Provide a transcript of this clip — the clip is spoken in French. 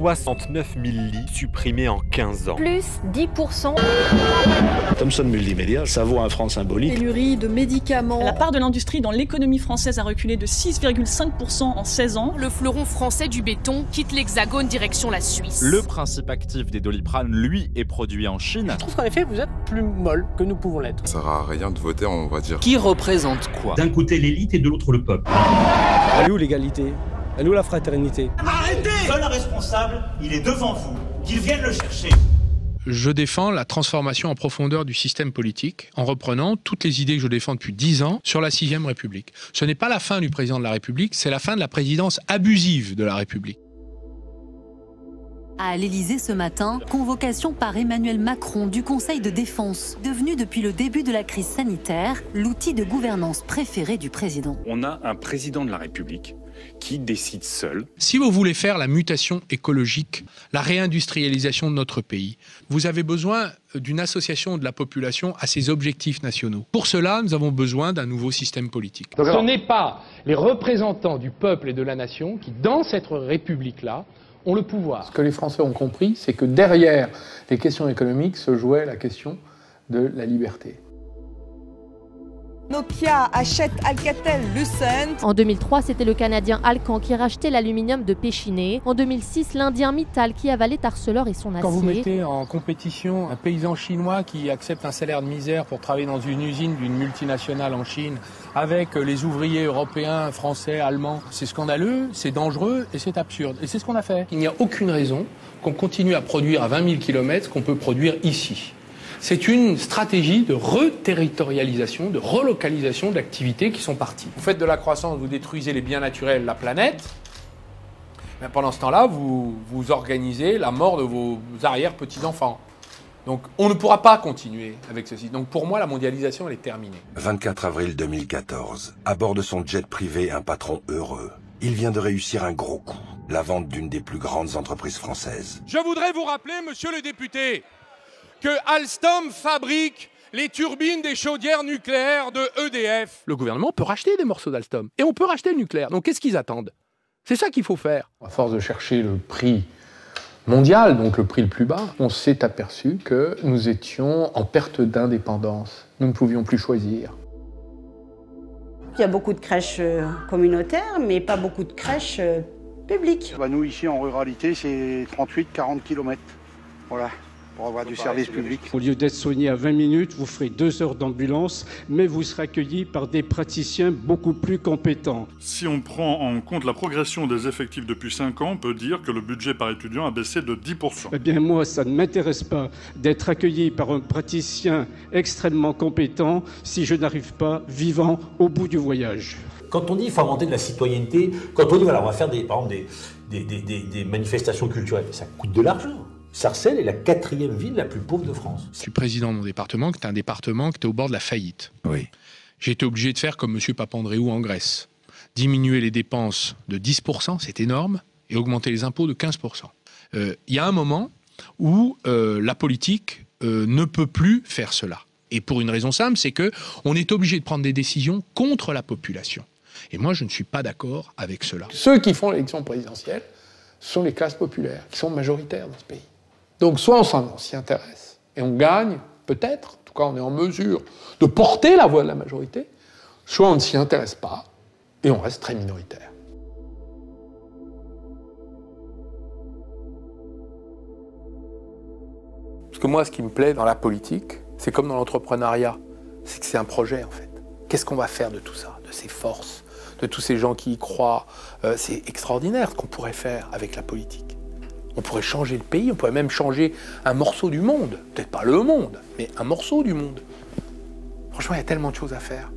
69 000 lits supprimés en 15 ans. Plus 10%. Thomson Multimédia, ça vaut un franc symbolique. Pénurie de médicaments. La part de l'industrie dans l'économie française a reculé de 6,5% en 16 ans. Le fleuron français du béton quitte l'Hexagone direction la Suisse. Le principe actif des doliprane, lui, est produit en Chine. Je trouve qu'en effet, vous êtes plus molle que nous pouvons l'être. Ça sert à rien de voter, on va dire. Qui représente quoi? D'un côté l'élite et de l'autre le peuple. Elle est où l'égalité? Elle est où la fraternité? Arrêtez Seul responsable, il est devant vous. Qu'il vienne le chercher. Je défends la transformation en profondeur du système politique en reprenant toutes les idées que je défends depuis dix ans sur la sixième République. Ce n'est pas la fin du président de la République, c'est la fin de la présidence abusive de la République. À l'Élysée ce matin, convocation par Emmanuel Macron du Conseil de défense, devenu depuis le début de la crise sanitaire l'outil de gouvernance préféré du président. On a un président de la République qui décide seul. Si vous voulez faire la mutation écologique, la réindustrialisation de notre pays, vous avez besoin d'une association de la population à ses objectifs nationaux. Pour cela, nous avons besoin d'un nouveau système politique. Ce n'est pas les représentants du peuple et de la nation qui, dans cette République-là, ont le pouvoir. Ce que les Français ont compris, c'est que derrière les questions économiques se jouait la question de la liberté. Nokia achète Alcatel-Lucent. En 2003, c'était le Canadien Alcan qui rachetait l'aluminium de Péchiné. En 2006, l'Indien Mittal qui avalait Arcelor et son acier. Quand vous mettez en compétition un paysan chinois qui accepte un salaire de misère pour travailler dans une usine d'une multinationale en Chine, avec les ouvriers européens, français, allemands, c'est scandaleux, c'est dangereux et c'est absurde. Et c'est ce qu'on a fait. Il n'y a aucune raison qu'on continue à produire à 20 000 km qu'on peut produire ici. C'est une stratégie de reterritorialisation, de relocalisation d'activités qui sont parties. Vous faites de la croissance, vous détruisez les biens naturels, la planète. Mais pendant ce temps-là, vous, vous organisez la mort de vos arrière-petits-enfants. Donc on ne pourra pas continuer avec ceci. Donc pour moi, la mondialisation, elle est terminée. 24 avril 2014. À bord de son jet privé, un patron heureux. Il vient de réussir un gros coup. La vente d'une des plus grandes entreprises françaises. Je voudrais vous rappeler, monsieur le député, que Alstom fabrique les turbines des chaudières nucléaires de EDF. Le gouvernement peut racheter des morceaux d'Alstom. Et on peut racheter le nucléaire. Donc qu'est-ce qu'ils attendent? C'est ça qu'il faut faire. À force de chercher le prix mondial, donc le prix le plus bas, on s'est aperçu que nous étions en perte d'indépendance. Nous ne pouvions plus choisir. Il y a beaucoup de crèches communautaires, mais pas beaucoup de crèches publiques. Bah nous, ici, en ruralité, c'est 38-40 km. Voilà pour avoir du service public. Au lieu d'être soigné à 20 minutes, vous ferez deux heures d'ambulance, mais vous serez accueilli par des praticiens beaucoup plus compétents. Si on prend en compte la progression des effectifs depuis 5 ans, on peut dire que le budget par étudiant a baissé de 10%. Eh bien moi, ça ne m'intéresse pas d'être accueilli par un praticien extrêmement compétent si je n'arrive pas vivant au bout du voyage. Quand on dit qu'il faut inventer de la citoyenneté, quand on dit voilà, on va faire des, par exemple des, des, des, des manifestations culturelles, ça coûte de l'argent. Sarcelles est la quatrième ville la plus pauvre de France. Je suis président de mon département, qui est un département qui était au bord de la faillite. Oui. J'ai été obligé de faire comme M. Papandréou en Grèce. Diminuer les dépenses de 10%, c'est énorme, et augmenter les impôts de 15%. Il euh, y a un moment où euh, la politique euh, ne peut plus faire cela. Et pour une raison simple, c'est que on est obligé de prendre des décisions contre la population. Et moi, je ne suis pas d'accord avec cela. Ceux qui font l'élection présidentielle sont les classes populaires, qui sont majoritaires dans ce pays. Donc soit on s'y intéresse et on gagne, peut-être, en tout cas on est en mesure de porter la voix de la majorité, soit on ne s'y intéresse pas et on reste très minoritaire. Parce que moi, ce qui me plaît dans la politique, c'est comme dans l'entrepreneuriat, c'est que c'est un projet en fait. Qu'est-ce qu'on va faire de tout ça, de ces forces, de tous ces gens qui y croient? Euh, C'est extraordinaire ce qu'on pourrait faire avec la politique. On pourrait changer le pays, on pourrait même changer un morceau du monde. Peut-être pas le monde, mais un morceau du monde. Franchement, il y a tellement de choses à faire.